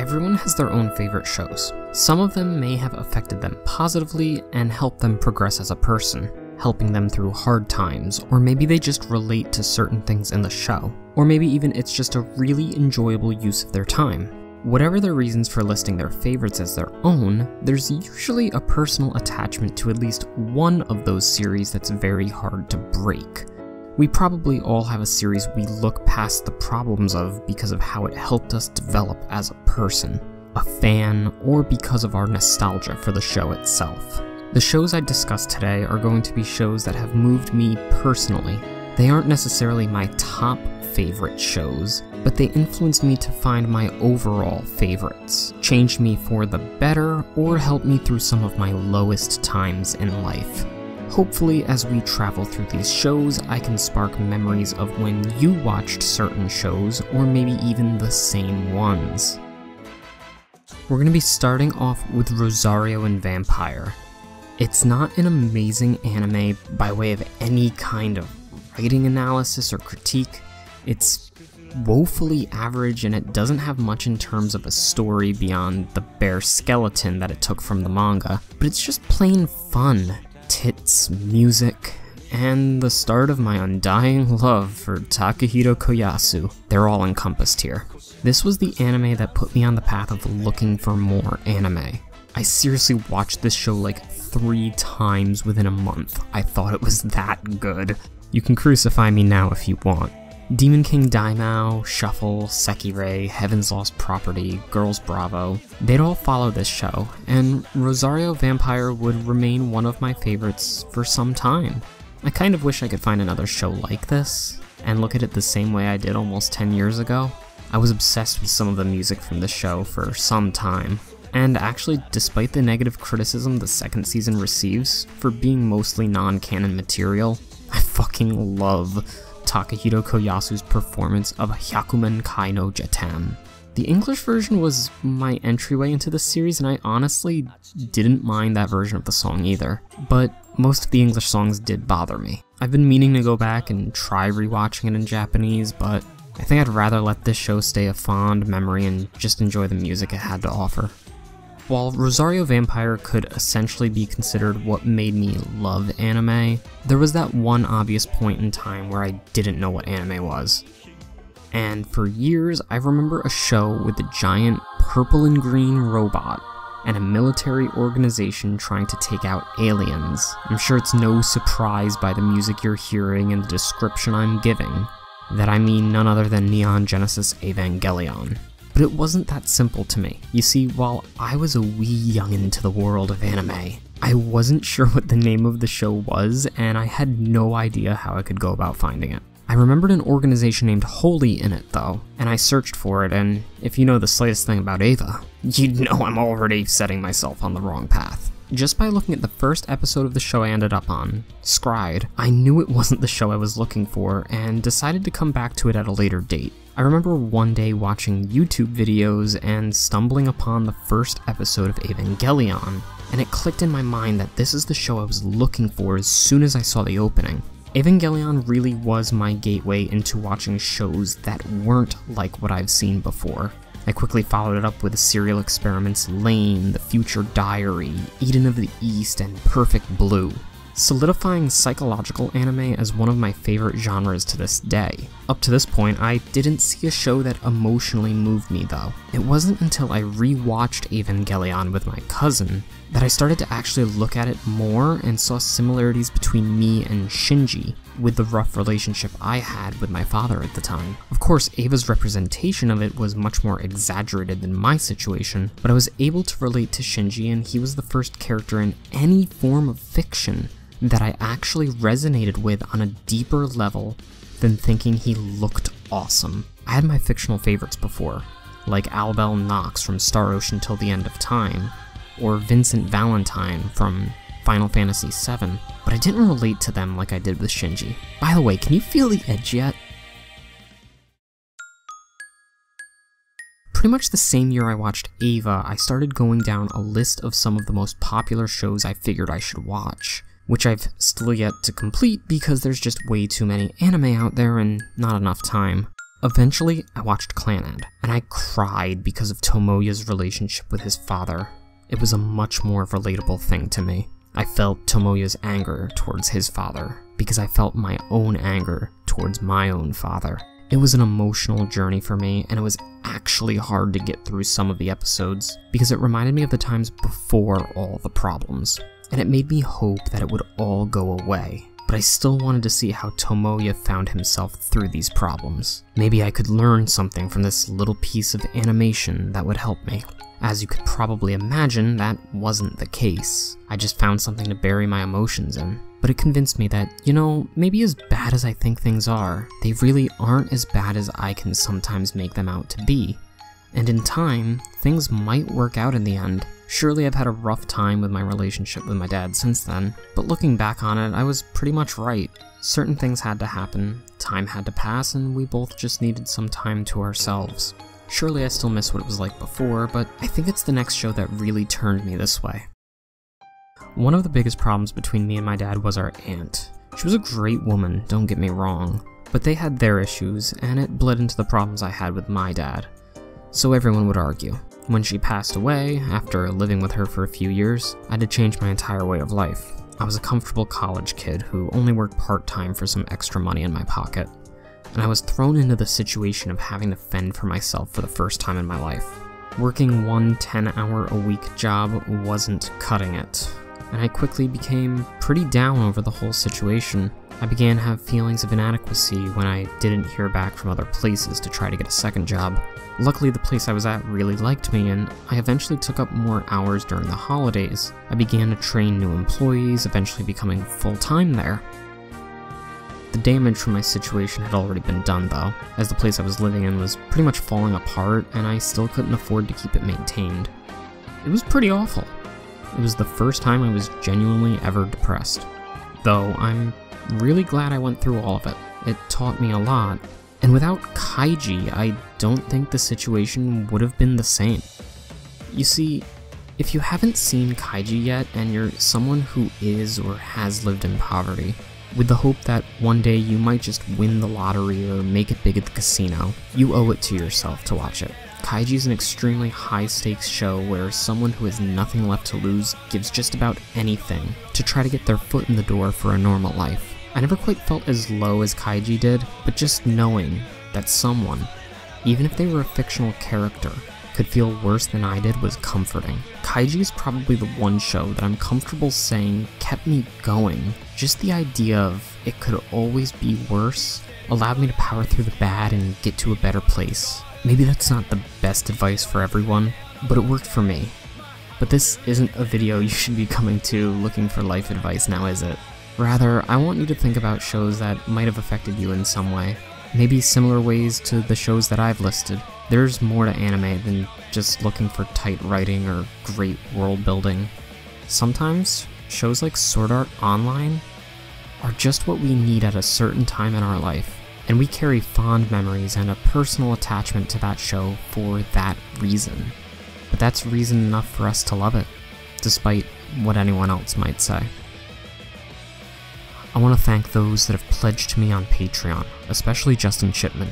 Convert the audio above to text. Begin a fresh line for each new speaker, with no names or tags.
Everyone has their own favorite shows. Some of them may have affected them positively and helped them progress as a person, helping them through hard times, or maybe they just relate to certain things in the show, or maybe even it's just a really enjoyable use of their time. Whatever their reasons for listing their favorites as their own, there's usually a personal attachment to at least one of those series that's very hard to break. We probably all have a series we look past the problems of because of how it helped us develop as a person, a fan, or because of our nostalgia for the show itself. The shows I discuss today are going to be shows that have moved me personally. They aren't necessarily my top favorite shows, but they influenced me to find my overall favorites, changed me for the better, or helped me through some of my lowest times in life. Hopefully, as we travel through these shows, I can spark memories of when you watched certain shows, or maybe even the same ones. We're going to be starting off with Rosario and Vampire. It's not an amazing anime by way of any kind of writing analysis or critique. It's woefully average and it doesn't have much in terms of a story beyond the bare skeleton that it took from the manga, but it's just plain fun tits, music, and the start of my undying love for Takehito Koyasu. They're all encompassed here. This was the anime that put me on the path of looking for more anime. I seriously watched this show like three times within a month. I thought it was that good. You can crucify me now if you want. Demon King Daimao, Shuffle, Sekirei, Heaven's Lost Property, Girls Bravo, they'd all follow this show, and Rosario Vampire would remain one of my favorites for some time. I kind of wish I could find another show like this, and look at it the same way I did almost 10 years ago. I was obsessed with some of the music from this show for some time, and actually, despite the negative criticism the second season receives for being mostly non-canon material, I fucking love Takehito Koyasu's performance of Hyakumen Kai no Jaten. The English version was my entryway into the series, and I honestly didn't mind that version of the song either, but most of the English songs did bother me. I've been meaning to go back and try rewatching it in Japanese, but I think I'd rather let this show stay a fond memory and just enjoy the music it had to offer. While Rosario Vampire could essentially be considered what made me love anime, there was that one obvious point in time where I didn't know what anime was. And for years, I remember a show with a giant purple and green robot and a military organization trying to take out aliens. I'm sure it's no surprise by the music you're hearing and the description I'm giving that I mean none other than Neon Genesis Evangelion. But it wasn't that simple to me. You see, while I was a wee youngin' to the world of anime, I wasn't sure what the name of the show was, and I had no idea how I could go about finding it. I remembered an organization named Holy in it, though, and I searched for it, and if you know the slightest thing about Eva, you'd know I'm already setting myself on the wrong path. Just by looking at the first episode of the show I ended up on, Scryed, I knew it wasn't the show I was looking for, and decided to come back to it at a later date. I remember one day watching YouTube videos and stumbling upon the first episode of Evangelion, and it clicked in my mind that this is the show I was looking for as soon as I saw the opening. Evangelion really was my gateway into watching shows that weren't like what I've seen before. I quickly followed it up with Serial Experiments Lain, The Future Diary, Eden of the East, and Perfect Blue solidifying psychological anime as one of my favorite genres to this day. Up to this point, I didn't see a show that emotionally moved me though. It wasn't until I rewatched Evangelion with my cousin that I started to actually look at it more and saw similarities between me and Shinji with the rough relationship I had with my father at the time. Of course, Eva's representation of it was much more exaggerated than my situation, but I was able to relate to Shinji and he was the first character in any form of fiction that I actually resonated with on a deeper level than thinking he looked awesome. I had my fictional favorites before, like Albel Nox from Star Ocean Till the End of Time, or Vincent Valentine from Final Fantasy VII, but I didn't relate to them like I did with Shinji. By the way, can you feel the edge yet? Pretty much the same year I watched Eva, I started going down a list of some of the most popular shows I figured I should watch which I've still yet to complete because there's just way too many anime out there and not enough time. Eventually, I watched Clannad, and I cried because of Tomoya's relationship with his father. It was a much more relatable thing to me. I felt Tomoya's anger towards his father, because I felt my own anger towards my own father. It was an emotional journey for me, and it was actually hard to get through some of the episodes, because it reminded me of the times before all the problems, and it made me hope that it would all go away. But I still wanted to see how Tomoya found himself through these problems. Maybe I could learn something from this little piece of animation that would help me. As you could probably imagine, that wasn't the case. I just found something to bury my emotions in. But it convinced me that, you know, maybe as bad as I think things are, they really aren't as bad as I can sometimes make them out to be. And in time, things might work out in the end. Surely I've had a rough time with my relationship with my dad since then, but looking back on it, I was pretty much right. Certain things had to happen, time had to pass, and we both just needed some time to ourselves. Surely I still miss what it was like before, but I think it's the next show that really turned me this way. One of the biggest problems between me and my dad was our aunt. She was a great woman, don't get me wrong, but they had their issues, and it bled into the problems I had with my dad. So everyone would argue. When she passed away, after living with her for a few years, I had to change my entire way of life. I was a comfortable college kid who only worked part-time for some extra money in my pocket and I was thrown into the situation of having to fend for myself for the first time in my life. Working one 10 hour a week job wasn't cutting it, and I quickly became pretty down over the whole situation. I began to have feelings of inadequacy when I didn't hear back from other places to try to get a second job. Luckily, the place I was at really liked me, and I eventually took up more hours during the holidays. I began to train new employees, eventually becoming full-time there. The damage from my situation had already been done though, as the place I was living in was pretty much falling apart and I still couldn't afford to keep it maintained. It was pretty awful. It was the first time I was genuinely ever depressed. Though I'm really glad I went through all of it. It taught me a lot, and without Kaiji, I don't think the situation would have been the same. You see, if you haven't seen Kaiji yet and you're someone who is or has lived in poverty, with the hope that one day you might just win the lottery or make it big at the casino. You owe it to yourself to watch it. Kaiji is an extremely high stakes show where someone who has nothing left to lose gives just about anything to try to get their foot in the door for a normal life. I never quite felt as low as Kaiji did, but just knowing that someone, even if they were a fictional character, could feel worse than I did was comforting. Kaiji is probably the one show that I'm comfortable saying kept me going. Just the idea of it could always be worse allowed me to power through the bad and get to a better place. Maybe that's not the best advice for everyone, but it worked for me. But this isn't a video you should be coming to looking for life advice now, is it? Rather, I want you to think about shows that might have affected you in some way. Maybe similar ways to the shows that I've listed. There's more to anime than just looking for tight writing or great world building. Sometimes, shows like Sword Art Online are just what we need at a certain time in our life, and we carry fond memories and a personal attachment to that show for that reason. But that's reason enough for us to love it, despite what anyone else might say. I want to thank those that have pledged to me on Patreon, especially Justin Chipman,